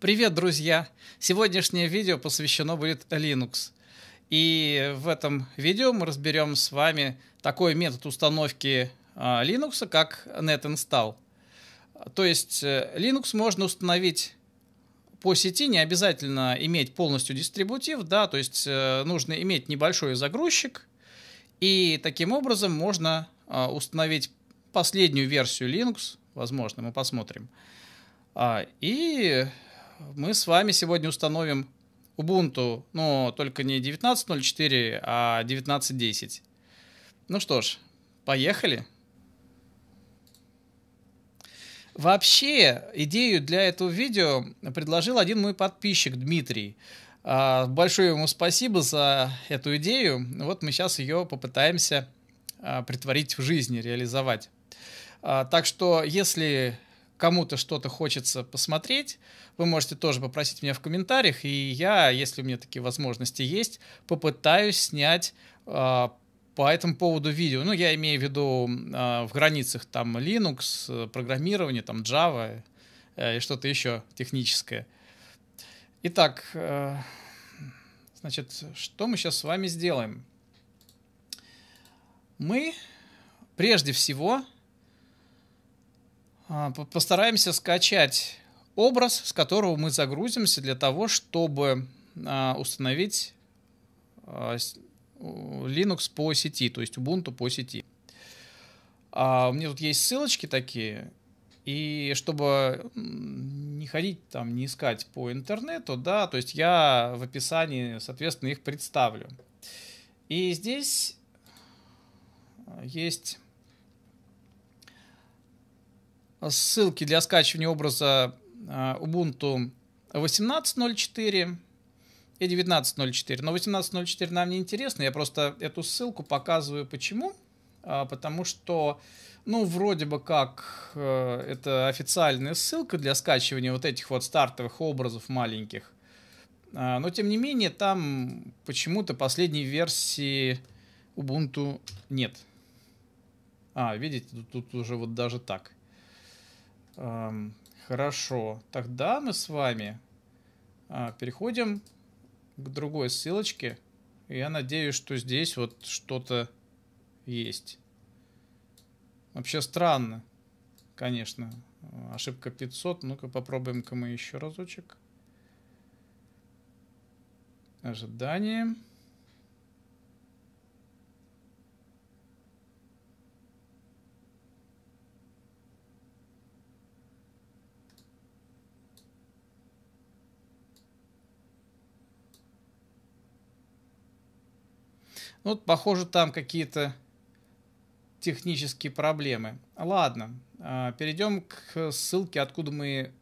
Привет, друзья! Сегодняшнее видео посвящено будет Linux. И в этом видео мы разберем с вами такой метод установки а, Linux, как NetInstall. То есть э, Linux можно установить по сети, не обязательно иметь полностью дистрибутив, да, то есть э, нужно иметь небольшой загрузчик, и таким образом можно а, установить последнюю версию Linux, возможно, мы посмотрим. А, и мы с вами сегодня установим Ubuntu, но только не 19.04, а 19.10. Ну что ж, поехали. Вообще, идею для этого видео предложил один мой подписчик Дмитрий. А, большое ему спасибо за эту идею. Вот мы сейчас ее попытаемся а, притворить в жизни, реализовать. А, так что, если кому-то что-то хочется посмотреть, вы можете тоже попросить меня в комментариях, и я, если у меня такие возможности есть, попытаюсь снять э, по этому поводу видео. Ну, я имею в виду э, в границах там Linux, программирование, там Java э, и что-то еще техническое. Итак, э, значит, что мы сейчас с вами сделаем? Мы прежде всего постараемся скачать образ, с которого мы загрузимся для того, чтобы а, установить а, Linux по сети, то есть Ubuntu по сети. У меня тут есть ссылочки такие, и чтобы не ходить там, не искать по интернету, да, то есть я в описании, соответственно, их представлю. И здесь есть ссылки для скачивания образа а, Ubuntu 18.04 и 19.04. Но 18.04 нам не интересно, я просто эту ссылку показываю. Почему? А, потому что, ну, вроде бы как э, это официальная ссылка для скачивания вот этих вот стартовых образов маленьких. А, но, тем не менее, там почему-то последней версии Ubuntu нет. А, видите, тут, уже вот даже так. Эм, хорошо. Тогда мы с вами а, переходим к другой ссылочке. Я надеюсь, что здесь вот что-то есть. Вообще странно, конечно. Ошибка 500. Ну-ка попробуем-ка мы еще разочек. Ожидание. Ну, вот, похоже, там какие-то технические проблемы. Ладно, а, перейдем к ссылке, откуда мы,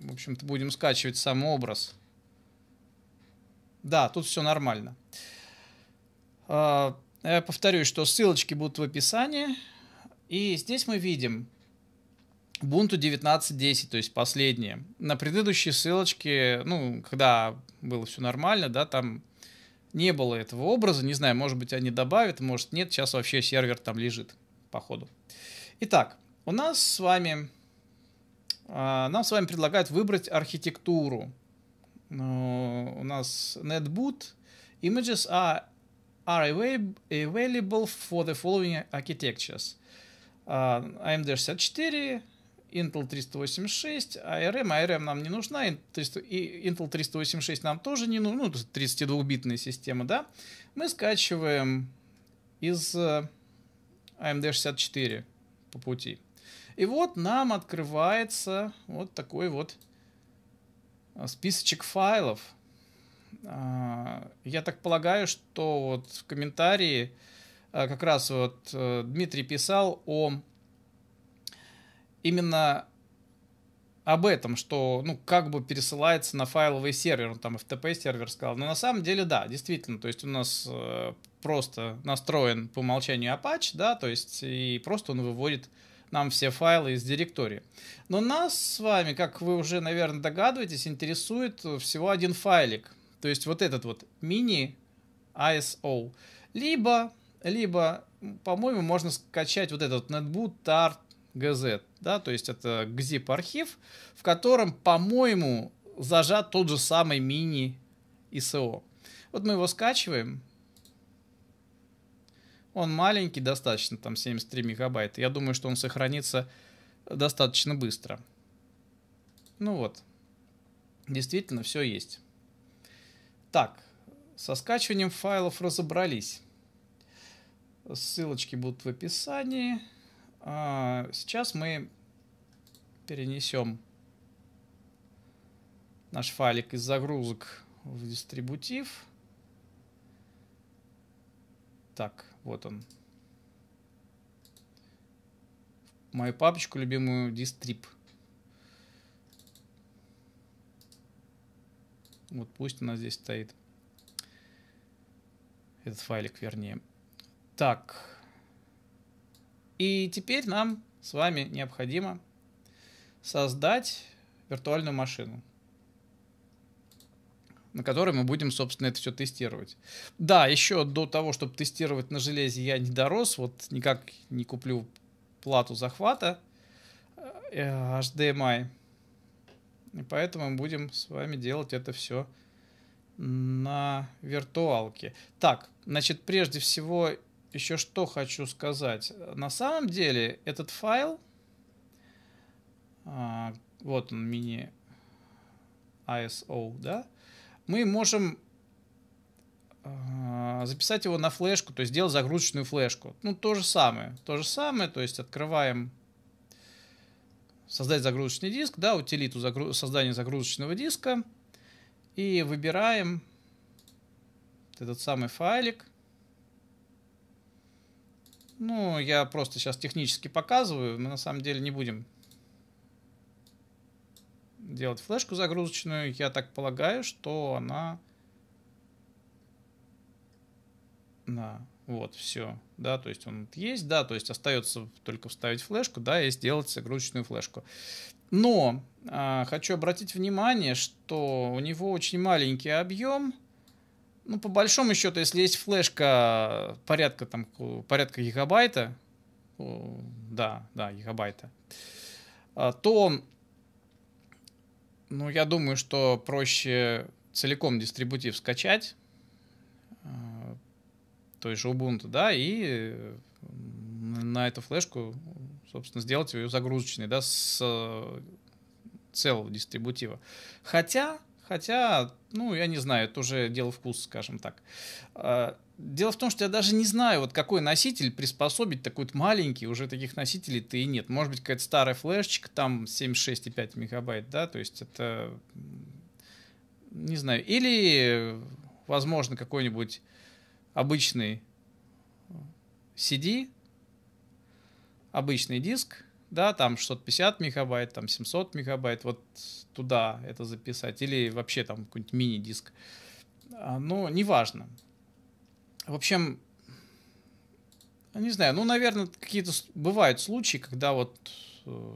в общем-то, будем скачивать сам образ. Да, тут все нормально. А, я повторюсь, что ссылочки будут в описании. И здесь мы видим Ubuntu 19.10, то есть последнее. На предыдущей ссылочке, ну, когда было все нормально, да, там не было этого образа. Не знаю, может быть, они добавят, может нет. Сейчас вообще сервер там лежит, походу. Итак, у нас с вами... А, нам с вами предлагают выбрать архитектуру. Ну, у нас netboot. Images are, are available for the following architectures. Uh, AMD 64, Intel 386, ARM, ARM нам не нужна, Intel 386 нам тоже не нужна, ну, 32-битная система, да, мы скачиваем из AMD э, 64 по пути. И вот нам открывается вот такой вот э, списочек файлов. А, я так полагаю, что вот в комментарии э, как раз вот Дмитрий писал о именно об этом, что, ну, как бы пересылается на файловый сервер, он там FTP сервер сказал. Но на самом деле, да, действительно, то есть у нас э, просто настроен по умолчанию Apache, да, то есть и просто он выводит нам все файлы из директории. Но нас с вами, как вы уже, наверное, догадываетесь, интересует всего один файлик. То есть вот этот вот мини ISO. Либо, либо, по-моему, можно скачать вот этот netboot tart gz, да, то есть это gzip архив, в котором, по-моему, зажат тот же самый мини ISO. Вот мы его скачиваем. Он маленький достаточно, там 73 мегабайта. Я думаю, что он сохранится достаточно быстро. Ну вот. Действительно, все есть. Так, со скачиванием файлов разобрались. Ссылочки будут в описании. А, сейчас мы перенесем наш файлик из загрузок в дистрибутив. Так, вот он. Мою папочку любимую distrib. Вот пусть она здесь стоит. Этот файлик, вернее. Так. И теперь нам с вами необходимо создать виртуальную машину на которой мы будем, собственно, это все тестировать. Да, еще до того, чтобы тестировать на железе, я не дорос, вот никак не куплю плату захвата э, HDMI. И поэтому мы будем с вами делать это все на виртуалке. Так, значит, прежде всего, еще что хочу сказать. На самом деле, этот файл, а, вот он, мини ISO, да, мы можем а, записать его на флешку, то есть сделать загрузочную флешку. Ну, то же самое. То же самое, то есть открываем создать загрузочный диск, да, утилиту загруз... создания загрузочного диска и выбираем этот самый файлик. Ну, я просто сейчас технически показываю, мы на самом деле не будем делать флешку загрузочную, я так полагаю, что она... Да, вот, все. Да, то есть он есть, да, то есть остается только вставить флешку, да, и сделать загрузочную флешку. Но э, хочу обратить внимание, что у него очень маленький объем. Ну, по большому счету, если есть флешка порядка, там, порядка гигабайта, да, да, гигабайта, а, то ну, я думаю, что проще целиком дистрибутив скачать, э, той же Ubuntu, да, и на эту флешку, собственно, сделать ее загрузочной, да, с целого дистрибутива. Хотя, хотя, ну, я не знаю, это уже дело вкуса, скажем так. Э, Дело в том, что я даже не знаю, вот какой носитель приспособить такой маленький, уже таких носителей-то и нет. Может быть, какая-то старая флешечка, там 76,5 мегабайт, да, то есть это, не знаю, или, возможно, какой-нибудь обычный CD, обычный диск, да, там 650 мегабайт, там 700 мегабайт, вот туда это записать, или вообще там какой-нибудь мини-диск. А, но неважно. В общем, не знаю, ну, наверное, какие-то бывают случаи, когда вот э,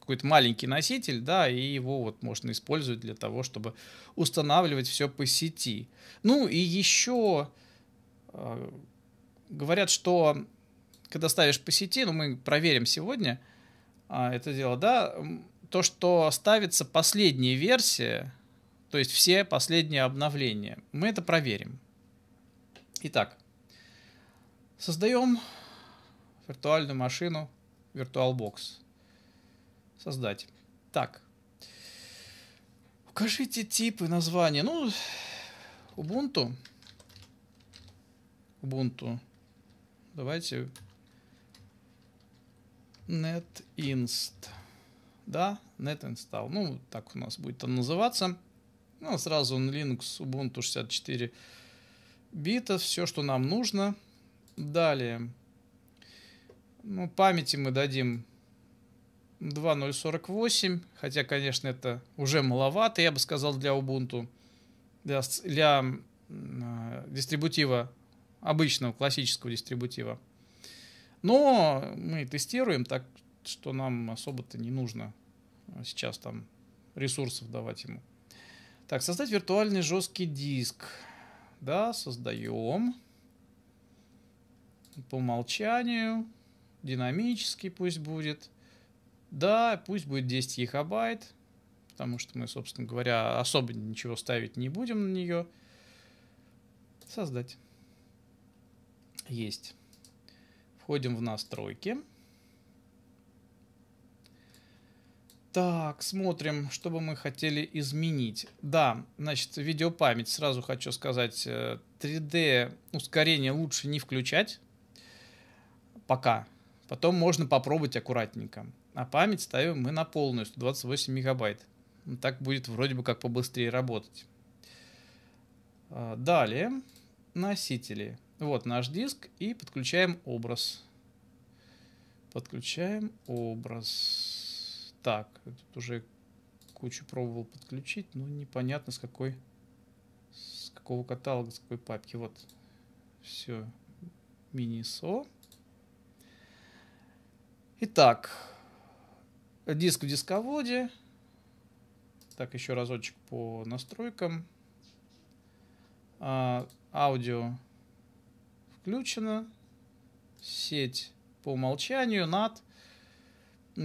какой-то маленький носитель, да, и его вот можно использовать для того, чтобы устанавливать все по сети. Ну и еще э, говорят, что когда ставишь по сети, ну мы проверим сегодня это дело, да, то, что ставится последняя версия, то есть все последние обновления, мы это проверим. Итак, создаем виртуальную машину VirtualBox. Создать. Так. Укажите типы названия. Ну, Ubuntu. Ubuntu. Давайте netinst. Да, netinstall. Ну, так у нас будет он называться. Ну, сразу он Linux Ubuntu 64 бита, все, что нам нужно. Далее. Ну, памяти мы дадим 2048, хотя, конечно, это уже маловато, я бы сказал, для Ubuntu. Для, для э, дистрибутива, обычного классического дистрибутива. Но мы тестируем, так что нам особо-то не нужно сейчас там ресурсов давать ему. Так, создать виртуальный жесткий диск. Да, создаем. По умолчанию. Динамический пусть будет. Да, пусть будет 10 гигабайт, потому что мы, собственно говоря, особо ничего ставить не будем на нее. Создать. Есть. Входим в настройки. Так, смотрим, что бы мы хотели изменить. Да, значит, видеопамять, сразу хочу сказать, 3D э, ускорение лучше не включать. Пока. Потом можно попробовать аккуратненько. А память ставим мы на полную, 128 мегабайт. Так будет вроде бы как побыстрее работать. А, далее, носители. Вот наш диск и подключаем образ. Подключаем образ. Так, тут уже кучу пробовал подключить, но непонятно с какой, с какого каталога, с какой папки. Вот, все, мини-со. Итак, диск в дисководе. Так, еще разочек по настройкам. А, аудио включено. Сеть по умолчанию, NAT.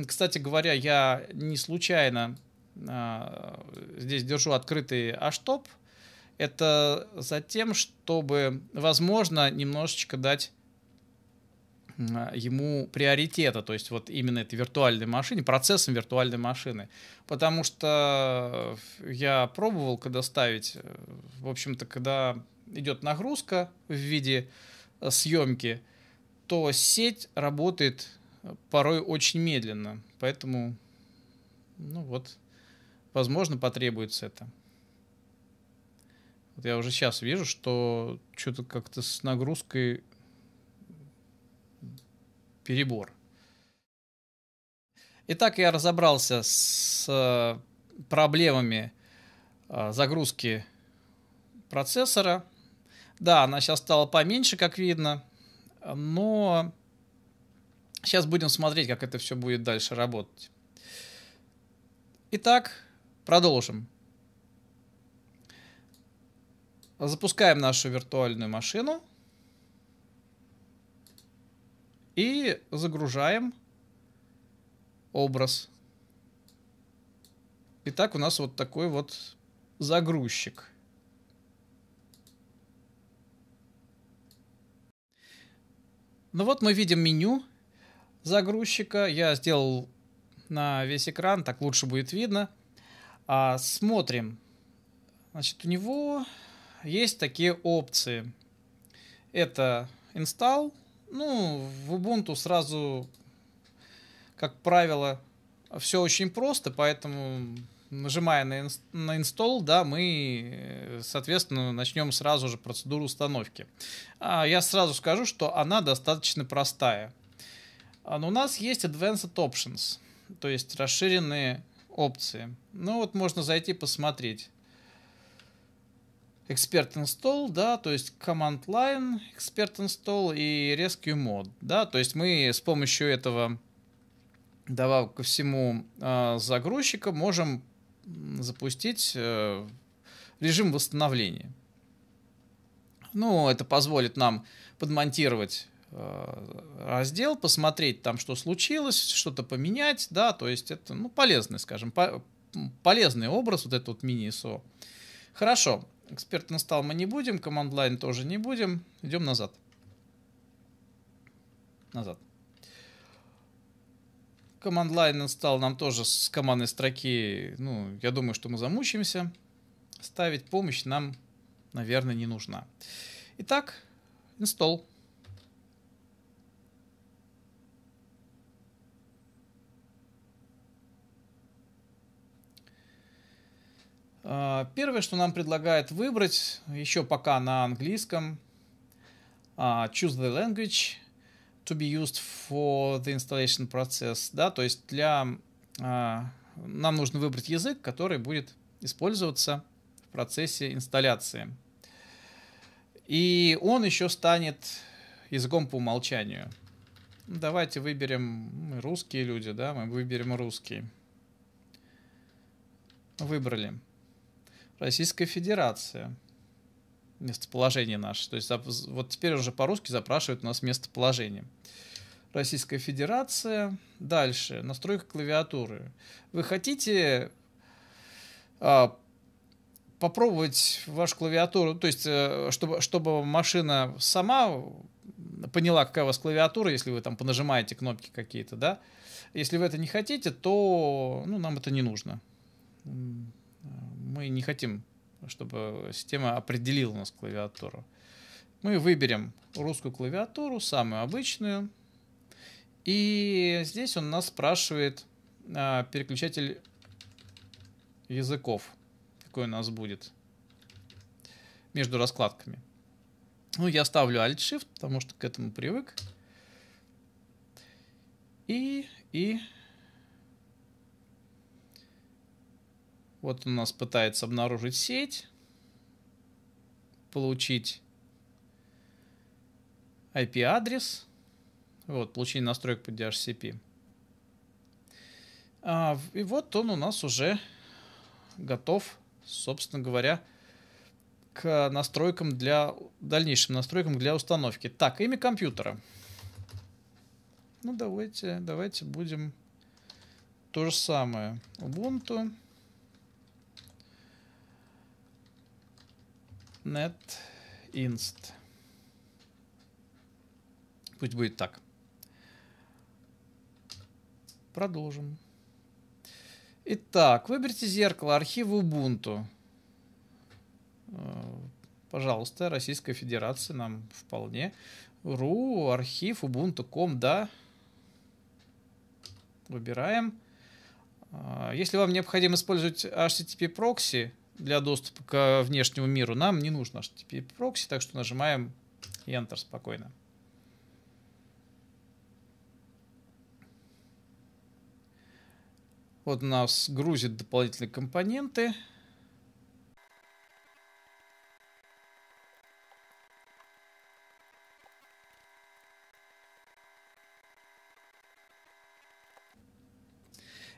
Кстати говоря, я не случайно а, здесь держу открытый аштоп. Это за тем, чтобы, возможно, немножечко дать а, ему приоритета, то есть вот именно этой виртуальной машине, процессом виртуальной машины. Потому что я пробовал, когда ставить, в общем-то, когда идет нагрузка в виде съемки, то сеть работает порой очень медленно. Поэтому, ну вот, возможно, потребуется это. Вот я уже сейчас вижу, что что-то как-то с нагрузкой перебор. Итак, я разобрался с э, проблемами э, загрузки процессора. Да, она сейчас стала поменьше, как видно, но Сейчас будем смотреть, как это все будет дальше работать. Итак, продолжим. Запускаем нашу виртуальную машину. И загружаем образ. Итак, у нас вот такой вот загрузчик. Ну вот мы видим меню загрузчика. Я сделал на весь экран, так лучше будет видно. А, смотрим. Значит, у него есть такие опции. Это install. Ну, в Ubuntu сразу, как правило, все очень просто, поэтому нажимая на, на install, да, мы, соответственно, начнем сразу же процедуру установки. А я сразу скажу, что она достаточно простая. А, но у нас есть Advanced Options, то есть расширенные опции. Ну вот можно зайти посмотреть. Expert Install, да, то есть Command Line Expert Install и Rescue Mode, да, то есть мы с помощью этого, добавок ко всему э, загрузчика, можем запустить э, режим восстановления. Ну, это позволит нам подмонтировать Э, раздел, посмотреть там, что случилось, что-то поменять, да, то есть это, ну, полезный, скажем, по полезный образ, вот этот вот мини-ISO. Хорошо, эксперт инсталл мы не будем, команд лайн тоже не будем, идем назад. Назад. Команд line install нам тоже с командной строки, ну, я думаю, что мы замучимся. Ставить помощь нам, наверное, не нужна. Итак, install. А, первое, что нам предлагает выбрать, еще пока на английском, а, choose the language to be used for the installation process, да, то есть для а, нам нужно выбрать язык, который будет использоваться в процессе инсталляции. И он еще станет языком по умолчанию. Давайте выберем, русские люди, да, мы выберем русский. Выбрали. Российская Федерация. Местоположение наше. То есть вот теперь уже по-русски запрашивают у нас местоположение. Российская Федерация. Дальше. Настройка клавиатуры. Вы хотите а, попробовать вашу клавиатуру, то есть, э, чтобы, чтобы машина сама поняла, какая у вас клавиатура, если вы там понажимаете кнопки какие-то, да. Если вы это не хотите, то ну, нам это не нужно. Мы не хотим, чтобы система определила у нас клавиатуру. Мы выберем русскую клавиатуру, самую обычную. И здесь он нас спрашивает а, переключатель языков, какой у нас будет между раскладками. Ну, я ставлю Alt-Shift, потому что к этому привык. И, и... Вот у нас пытается обнаружить сеть, получить IP-адрес, вот, получение настроек по DHCP. А, и вот он у нас уже готов, собственно говоря, к настройкам для дальнейшим настройкам для установки. Так, имя компьютера. Ну, давайте, давайте будем то же самое. Ubuntu. NetInst. Пусть будет так. Продолжим. Итак, выберите зеркало архива Ubuntu. Э, пожалуйста, Российская Федерация нам вполне. РУ, архив, Ubuntu.com, да. Выбираем. А, если вам необходимо использовать HTTP прокси для доступа к внешнему миру, нам не нужно HTTP прокси, так что нажимаем Enter спокойно. Вот у нас грузит дополнительные компоненты.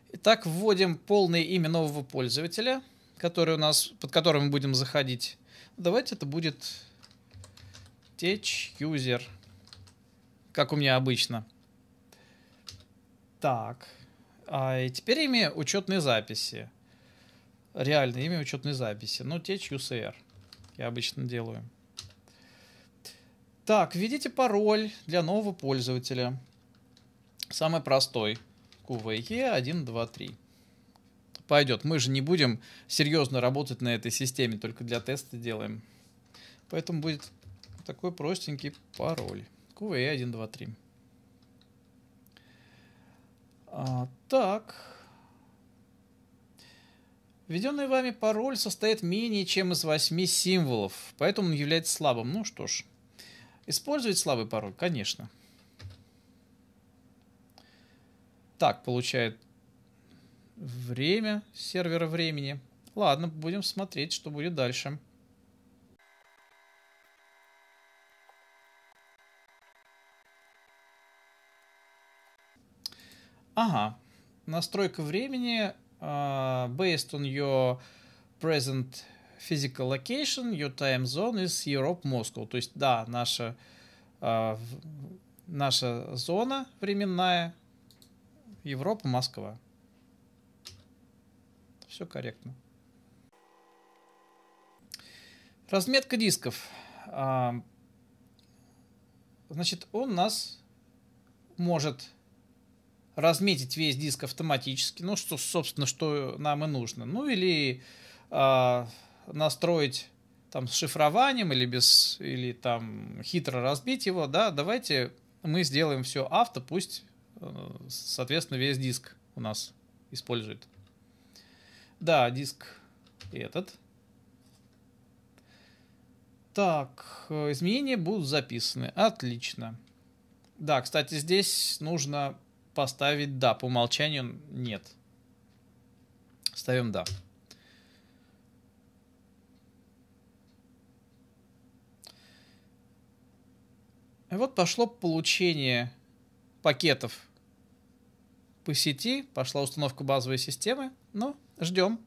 Итак, вводим полное имя нового пользователя, который у нас, под которым мы будем заходить. Давайте это будет Tech User, как у меня обычно. Так. А и теперь имя учетной записи. Реальное имя учетной записи. Ну, Tech UCR. Я обычно делаю. Так, введите пароль для нового пользователя. Самый простой. QVE 1, 2, 3. Пойдет. Мы же не будем серьезно работать на этой системе, только для теста делаем. Поэтому будет такой простенький пароль. QVE 1, 2, 3. А, так. Введенный вами пароль состоит менее чем из 8 символов, поэтому он является слабым. Ну что ж, использовать слабый пароль, конечно. Так, получает время сервера времени. Ладно, будем смотреть, что будет дальше. Ага, настройка времени uh, based on your present physical location, your time zone is Europe, Moscow. То есть, да, наша, uh, наша зона временная Европа, Москва. Все корректно. Разметка дисков. А, значит, он нас может разметить весь диск автоматически. Ну, что, собственно, что нам и нужно. Ну, или а, настроить там с шифрованием или без или там хитро разбить его, да, давайте мы сделаем все авто, пусть Э, соответственно, весь диск у нас использует. Да, диск этот. Так, э, изменения будут записаны. Отлично. Да, кстати, здесь нужно поставить «да». По умолчанию нет. Ставим «да». И вот пошло получение пакетов по сети, пошла установка базовой системы. Ну, ждем.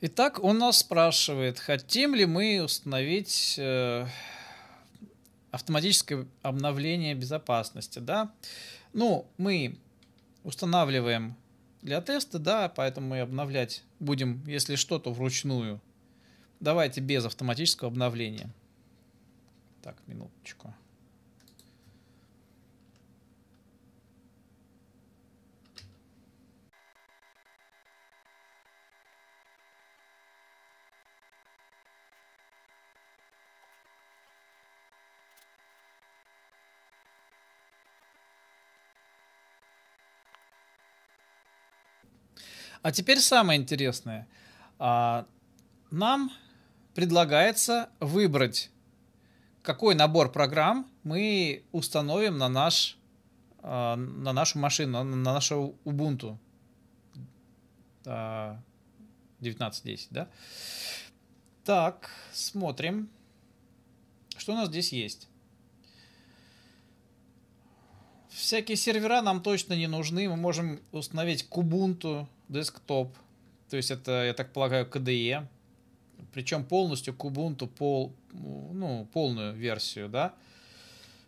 Итак, он нас спрашивает, хотим ли мы установить э, автоматическое обновление безопасности, да? Ну, мы устанавливаем для теста, да, поэтому мы обновлять будем, если что-то вручную. Давайте без автоматического обновления. Так, минуточку. А теперь самое интересное. А, нам предлагается выбрать, какой набор программ мы установим на, наш, а, на нашу машину, на нашу Ubuntu 19.10, да? Так, смотрим, что у нас здесь есть. Всякие сервера нам точно не нужны. Мы можем установить Kubuntu десктоп. То есть это, я так полагаю, KDE. Причем полностью к Ubuntu пол, ну, полную версию, да.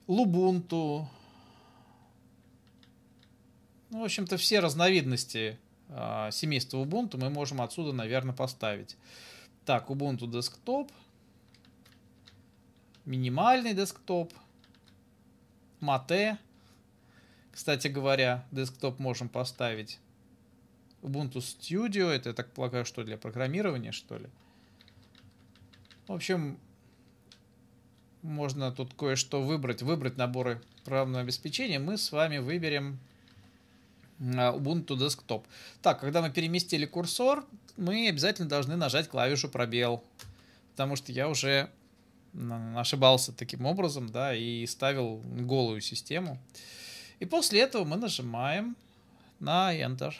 Lubuntu. Ну, в общем-то, все разновидности э, семейства Ubuntu мы можем отсюда, наверное, поставить. Так, Ubuntu десктоп. Минимальный десктоп. Mate. Кстати говоря, десктоп можем поставить. Ubuntu Studio, это, я так полагаю, что для программирования, что ли. В общем, можно тут кое-что выбрать, выбрать наборы программного обеспечения. Мы с вами выберем а, Ubuntu Desktop. Так, когда мы переместили курсор, мы обязательно должны нажать клавишу пробел, потому что я уже ошибался таким образом, да, и ставил голую систему. И после этого мы нажимаем на Enter.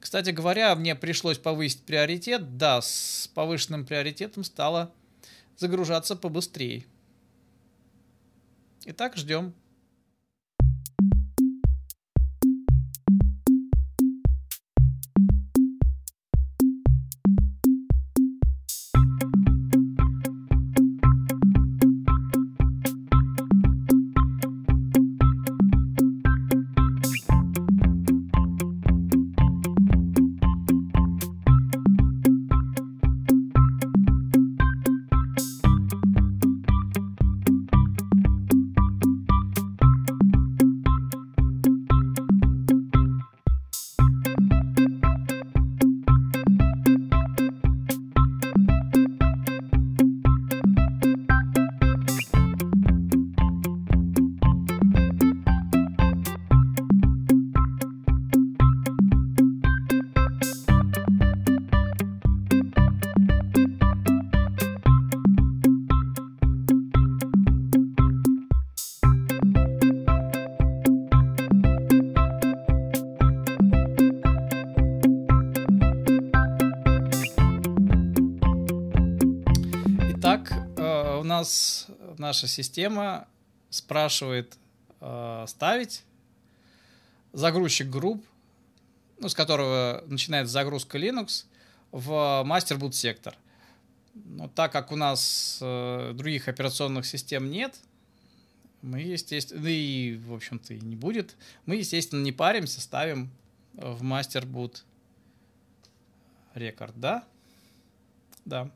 Кстати говоря, мне пришлось повысить приоритет. Да, с повышенным приоритетом стало загружаться побыстрее. Итак, ждем. Наша система спрашивает э, ставить загрузчик групп, ну, с которого начинается загрузка Linux, в мастер boot сектор. Но так как у нас э, других операционных систем нет, мы, естественно, да и, в общем-то, и не будет, мы, естественно, не паримся, ставим в мастер boot рекорд, да? Да.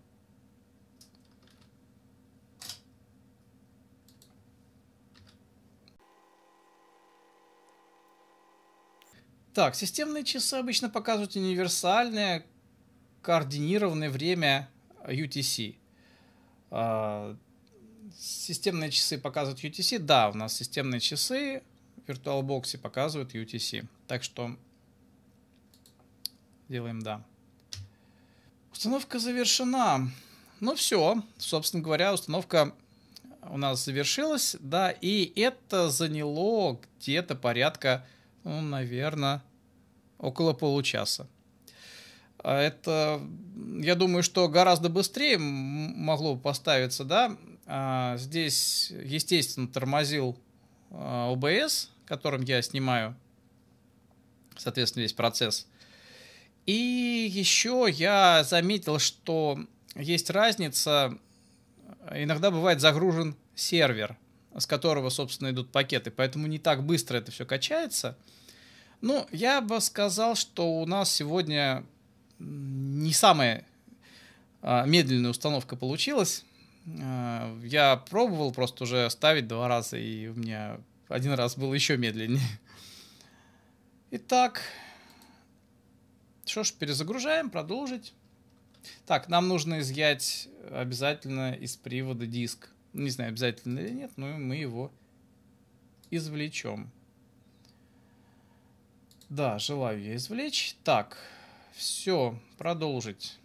Так, системные часы обычно показывают универсальное координированное время UTC. А, системные часы показывают UTC. Да, у нас системные часы в VirtualBox показывают UTC. Так что делаем да. Установка завершена. Ну все, собственно говоря, установка у нас завершилась, да, и это заняло где-то порядка ну, наверное, около получаса. А это, я думаю, что гораздо быстрее могло бы поставиться, да. А здесь, естественно, тормозил OBS, которым я снимаю, соответственно, весь процесс. И еще я заметил, что есть разница. Иногда бывает загружен сервер, с которого, собственно, идут пакеты, поэтому не так быстро это все качается. Ну, я бы сказал, что у нас сегодня не самая а, медленная установка получилась. А, я пробовал просто уже ставить два раза, и у меня один раз был еще медленнее. Итак, что ж, перезагружаем, продолжить. Так, нам нужно изъять обязательно из привода диск. Не знаю, обязательно или нет, но мы его извлечем. Да, желаю я извлечь. Так, все, продолжить.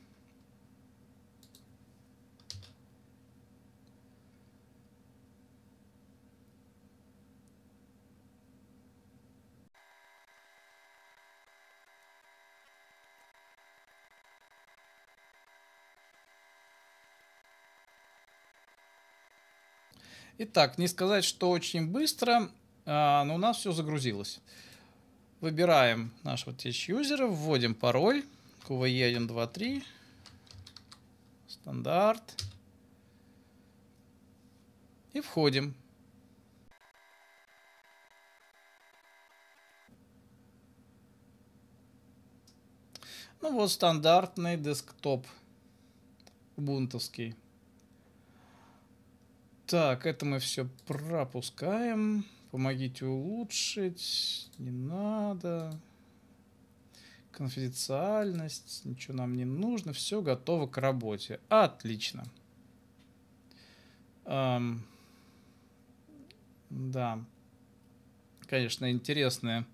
Итак, не сказать, что очень быстро, а, но у нас все загрузилось. Выбираем нашего теч-юзера, вводим пароль QVE123, стандарт, и входим. Ну вот стандартный десктоп убунтовский. Так, это мы все пропускаем. Помогите улучшить. Не надо. Конфиденциальность. Ничего нам не нужно. Все готово к работе. Отлично. Эм, да. Конечно, интересное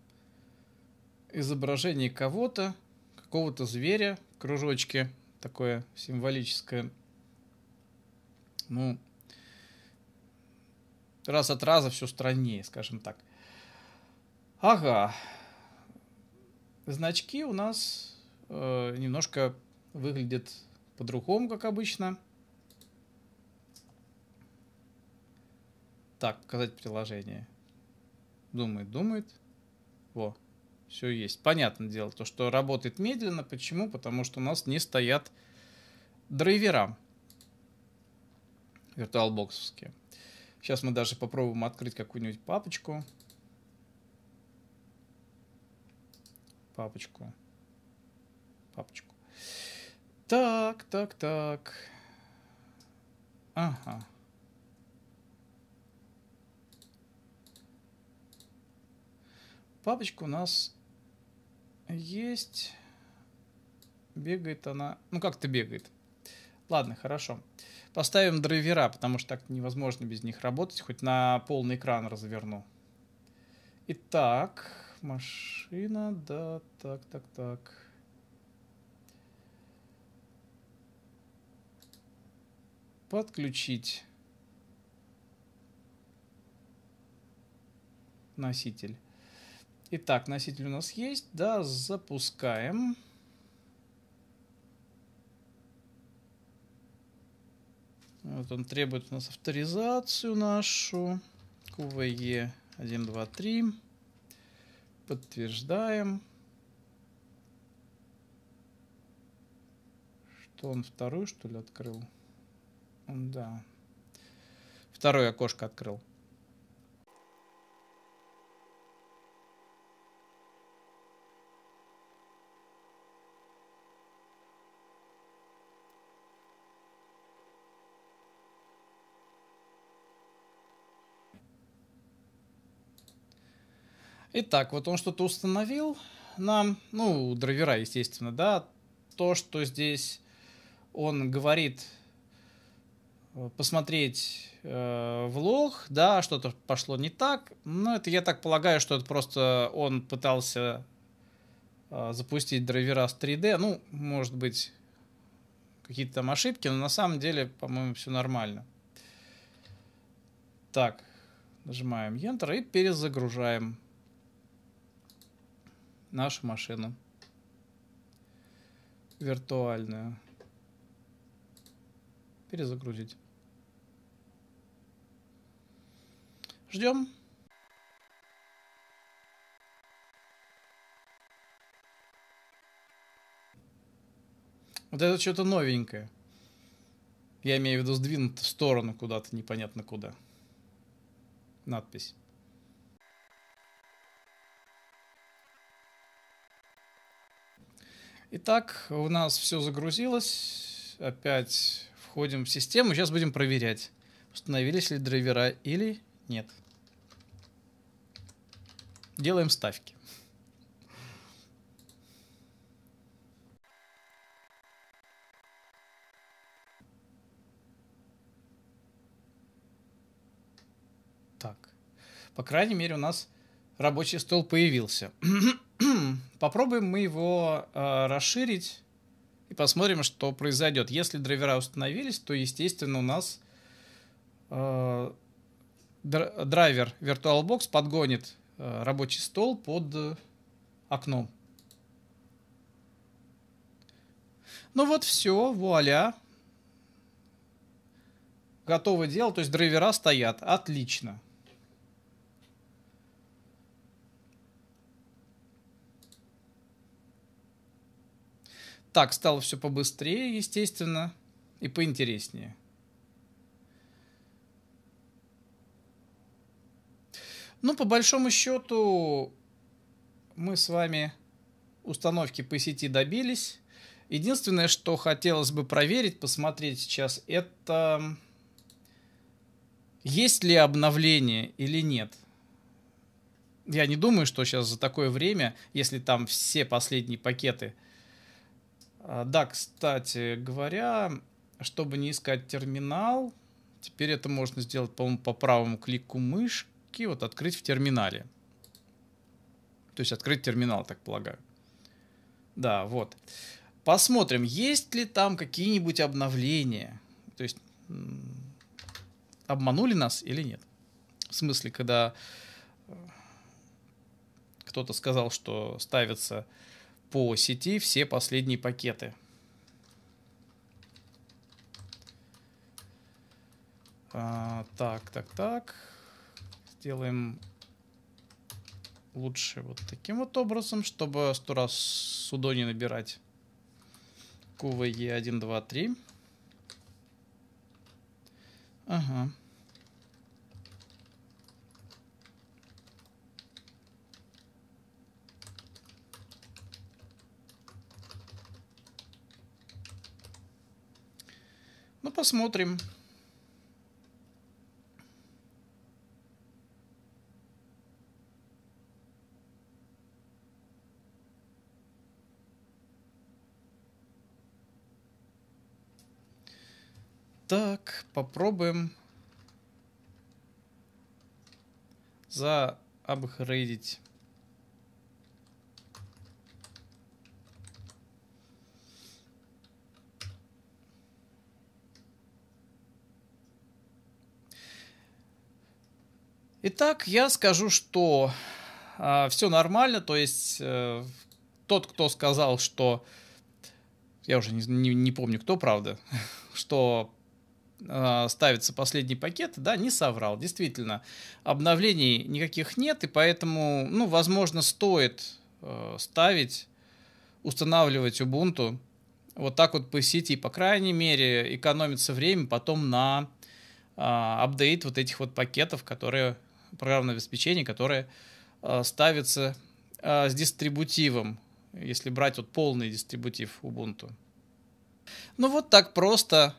изображение кого-то, какого-то зверя в кружочке. Такое символическое. Ну, раз от раза все страннее, скажем так. Ага. Значки у нас э, немножко выглядят по-другому, как обычно. Так, показать приложение. Думает, думает. Во, все есть. Понятное дело, то, что работает медленно. Почему? Потому что у нас не стоят драйвера виртуалбоксовские. Сейчас мы даже попробуем открыть какую-нибудь папочку. Папочку. Папочку. Так, так, так. Ага. Папочка у нас есть. Бегает она. Ну, как-то бегает. Ладно, хорошо. Поставим драйвера, потому что так невозможно без них работать. Хоть на полный экран разверну. Итак, машина, да, так, так, так. Подключить носитель. Итак, носитель у нас есть, да, запускаем. Вот он требует у нас авторизацию нашу. QVE 1, 2, 3. Подтверждаем. Что он вторую, что ли, открыл? Да. Второе окошко открыл. Итак, вот он что-то установил нам, ну, драйвера, естественно, да, то, что здесь он говорит э, посмотреть э, влог, да, что-то пошло не так, но это я так полагаю, что это просто он пытался э, запустить драйвера с 3D, ну, может быть, какие-то там ошибки, но на самом деле, по-моему, все нормально. Так, нажимаем Enter и перезагружаем нашу машину виртуальную. Перезагрузить. Ждем. Вот это что-то новенькое. Я имею в виду сдвинут в сторону куда-то, непонятно куда. Надпись. Итак, у нас все загрузилось. Опять входим в систему. Сейчас будем проверять, установились ли драйвера или нет. Делаем ставки. Так. По крайней мере, у нас рабочий стол появился. Попробуем мы его э, расширить и посмотрим, что произойдет. Если драйвера установились, то, естественно, у нас э, драйвер VirtualBox подгонит э, рабочий стол под окном. Ну вот все, вуаля. Готово дело, то есть драйвера стоят. Отлично. Так, стало все побыстрее, естественно, и поинтереснее. Ну, по большому счету, мы с вами установки по сети добились. Единственное, что хотелось бы проверить, посмотреть сейчас, это есть ли обновление или нет. Я не думаю, что сейчас за такое время, если там все последние пакеты – да, кстати говоря, чтобы не искать терминал, теперь это можно сделать, по-моему, по правому клику мышки, вот открыть в терминале. То есть открыть терминал, так полагаю. Да, вот. Посмотрим, есть ли там какие-нибудь обновления. То есть обманули нас или нет. В смысле, когда э, кто-то сказал, что ставится по сети все последние пакеты. А, так, так, так. Сделаем лучше вот таким вот образом, чтобы сто раз судо не набирать. QVE 1, 2, 3. Ага. Ну, посмотрим. Так, попробуем за Итак, я скажу, что э, а, все нормально, то есть э, тот, кто сказал, что я уже не, не, не помню, кто, правда, что э, ставится последний пакет, да, не соврал. Действительно, обновлений никаких нет, и поэтому, ну, возможно, стоит э, ставить, устанавливать Ubuntu вот так вот по сети, по крайней мере, экономится время потом на э, апдейт вот этих вот пакетов, которые программное обеспечение, которое э, ставится э, с дистрибутивом, если брать вот полный дистрибутив Ubuntu. Ну вот так просто,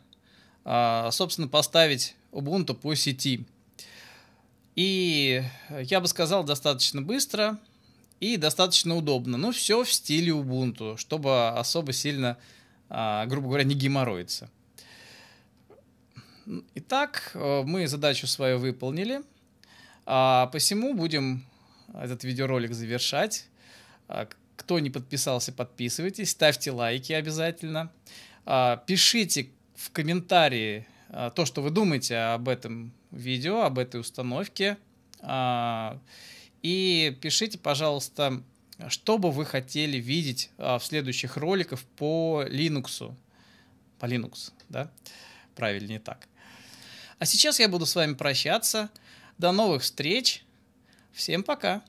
э, собственно, поставить Ubuntu по сети. И я бы сказал, достаточно быстро и достаточно удобно. Но все в стиле Ubuntu, чтобы особо сильно, грубо говоря, не геморроиться. Итак, мы задачу свою выполнили. А, посему будем этот видеоролик завершать. А, кто не подписался, подписывайтесь, ставьте лайки обязательно. А, пишите в комментарии а, то, что вы думаете об этом видео, об этой установке. И пишите, пожалуйста, что бы вы хотели видеть в следующих роликах по Linux. По Linux, да? Правильнее так. А сейчас я буду с вами прощаться. До новых встреч. Всем пока.